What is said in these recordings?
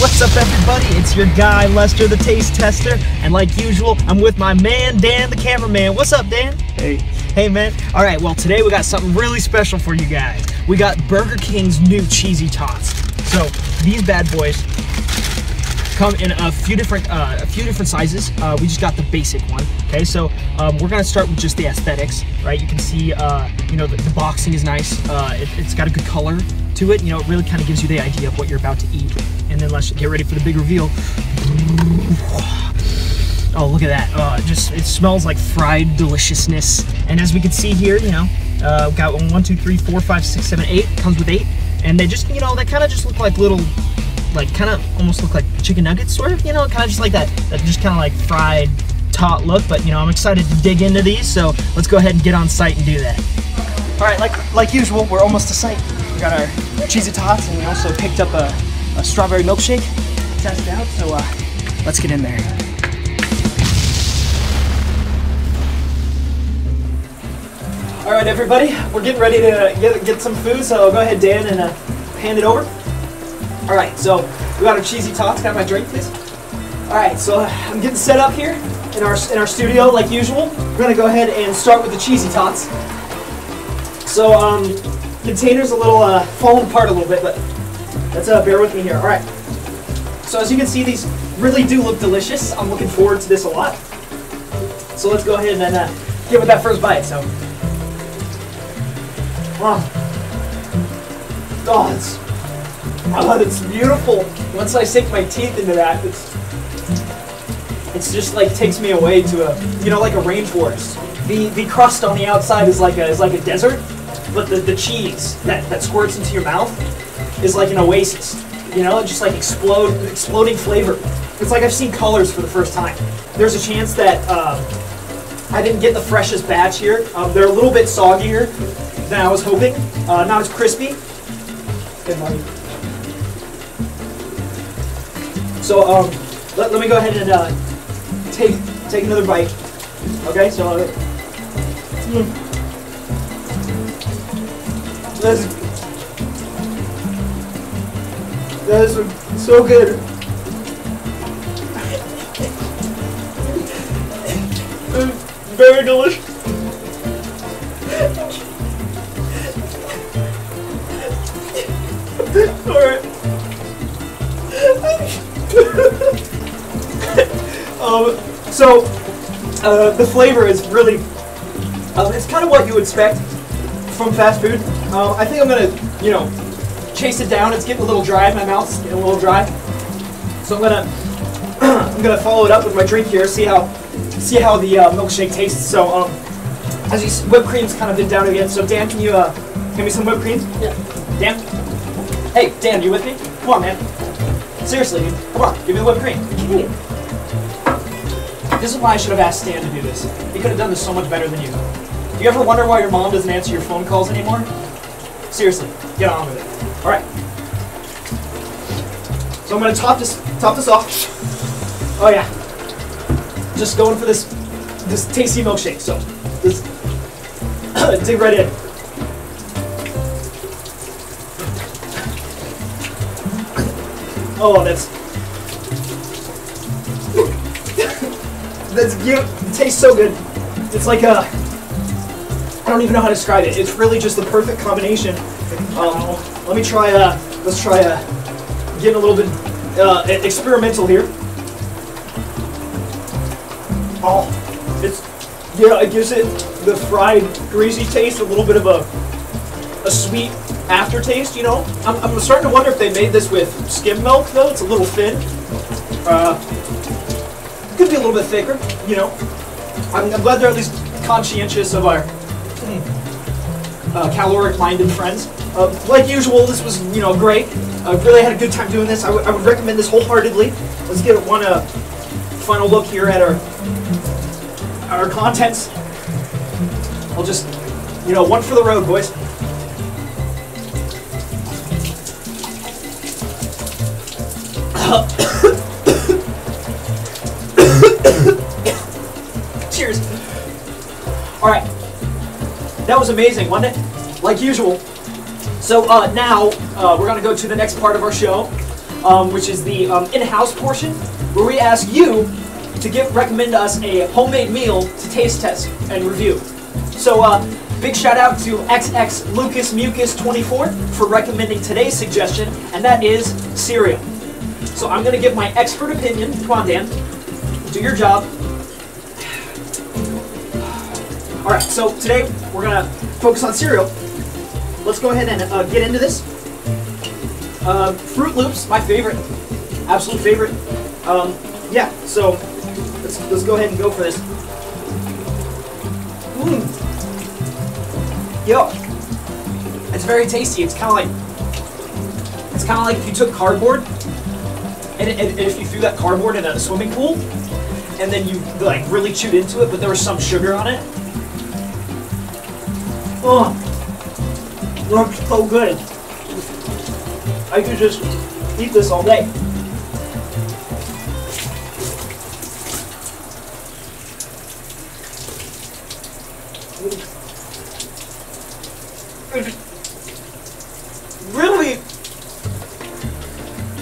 What's up, everybody? It's your guy, Lester, the taste tester. And like usual, I'm with my man, Dan, the cameraman. What's up, Dan? Hey. Hey, man. All right, well, today we got something really special for you guys. We got Burger King's new Cheesy Tots. So, these bad boys come in a few different uh, a few different sizes. Uh, we just got the basic one. Okay, so um, we're gonna start with just the aesthetics, right? You can see, uh, you know, the, the, boxing is nice. Uh, it, has got a good color to it. You know, it really kind of gives you the idea of what you're about to eat. And then let's get ready for the big reveal. Oh, look at that. It just, it smells like fried deliciousness. And as we can see here, you know, uh, got one, two, three, four, five, six, seven, eight. Comes with eight. And they just, you know, they kind of just look like little like kind of almost look like chicken nuggets, sort of. You know, kind of just like that. That just kind of like fried taut look. But you know, I'm excited to dig into these. So let's go ahead and get on site and do that. All right, like like usual, we're almost to site. We got our cheesy tots, and we also picked up a, a strawberry milkshake. Test out. So uh, let's get in there. All right, everybody, we're getting ready to get, get some food, so go ahead, Dan, and uh, hand it over. All right, so we got our cheesy tots. Have my drink, please? All right, so I'm getting set up here in our in our studio like usual. We're gonna go ahead and start with the cheesy tots. So um, container's a little uh, falling apart a little bit, but let's uh, bear with me here. All right. So as you can see, these really do look delicious. I'm looking forward to this a lot. So let's go ahead and uh, give it that first bite. So, oh, oh, it's Oh, it's beautiful. Once I sink my teeth into that, it's it's just like takes me away to a you know like a rainforest. The the crust on the outside is like a is like a desert, but the, the cheese that, that squirts into your mouth is like an oasis. You know, just like explode exploding flavor. It's like I've seen colors for the first time. There's a chance that uh, I didn't get the freshest batch here. Um, they're a little bit soggier than I was hoping. Uh, not as crispy. So um, let, let me go ahead and uh, take take another bite. Okay, so uh, mm, that's that is so good. Very delicious. All right. um, so uh, the flavor is really, um, it's kind of what you expect from fast food. Uh, I think I'm gonna, you know, chase it down. It's getting a little dry. My mouth's getting a little dry. So I'm gonna, I'm gonna follow it up with my drink here. See how, see how the uh, milkshake tastes. So um, as you see, whipped cream's kind of been down again. So Dan, can you uh, give me some whipped cream? Yeah. Dan. Hey, Dan, you with me? Come on, man. Seriously, dude. Come on, give me the whipped cream. This is why I should have asked Stan to do this. He could have done this so much better than you. Do you ever wonder why your mom doesn't answer your phone calls anymore? Seriously, get on with it. All right. So I'm gonna top this top this off. Oh yeah. Just going for this this tasty milkshake. So just dig right in. Oh, that's that's you. It tastes so good. It's like a. I don't even know how to describe it. It's really just the perfect combination. Um, let me try. Uh, let's try. Uh, getting a little bit uh, experimental here. Oh, it's yeah. It gives it the fried, greasy taste, a little bit of a a sweet aftertaste, you know? I'm, I'm starting to wonder if they made this with skim milk, though. It's a little thin. Uh, could be a little bit thicker, you know? I'm, I'm glad they're at least conscientious of our uh, caloric-minded friends. Uh, like usual, this was, you know, great. I really had a good time doing this. I, would recommend this wholeheartedly. Let's get one uh, final look here at our our contents. I'll just, you know, one for the road, boys. Cheers. All right. That was amazing, wasn't it? Like usual. So uh, now uh, we're gonna go to the next part of our show, um, which is the um, in-house portion, where we ask you to give recommend us a homemade meal to taste test and review. So uh, big shout out to XX Lucas Mucus 24 for recommending today's suggestion, and that is cereal. So I'm gonna give my expert opinion. Come on, Dan, do your job. All right, so today we're gonna focus on cereal. Let's go ahead and uh, get into this. Uh, Froot Loops, my favorite, absolute favorite. Um, yeah, so let's let's go ahead and go for this. Mmm. Yo, it's very tasty. It's kind of like it's kind of like if you took cardboard and, and, and if you threw that cardboard in a swimming pool and then you like really chewed into it, but there was some sugar on it. Oh, looks so good. I could just eat this all day. It's really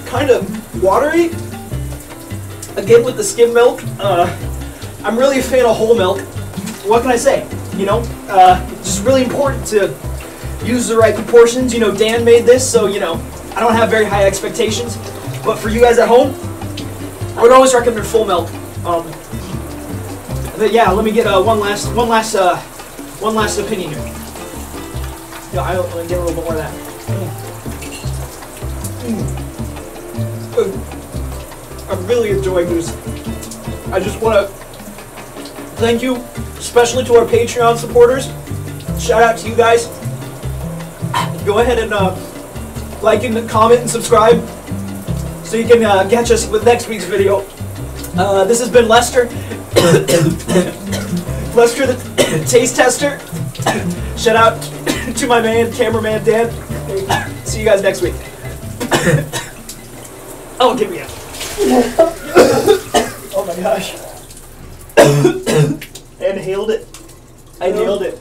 kind of watery. Again with the skim milk. Uh, I'm really a fan of whole milk. What can I say? You know, uh, it's just really important to use the right proportions. You know, Dan made this, so you know, I don't have very high expectations. But for you guys at home, I would always recommend full milk. Um, but yeah, let me get uh, one last, one last, uh, one last opinion here. Yeah, I let me get a little bit more of that. Mm. Mm. I'm really enjoying this. I just want to thank you, especially to our Patreon supporters. Shout out to you guys. Go ahead and uh, like and comment and subscribe so you can uh, catch us with next week's video. Uh, this has been Lester. Lester the taste tester. Shout out to my man, cameraman Dan. See you guys next week. oh, give me a. oh my gosh. And nailed it. I nailed it.